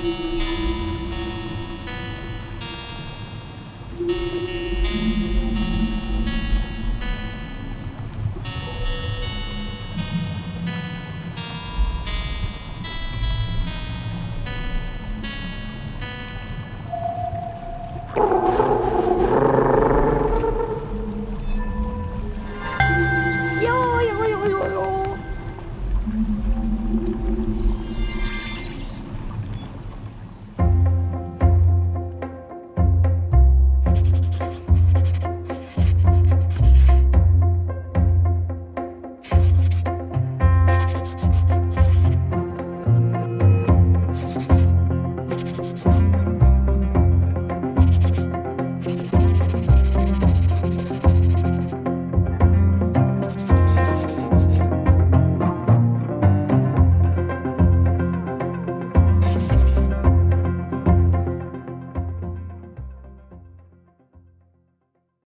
よーよーよーよー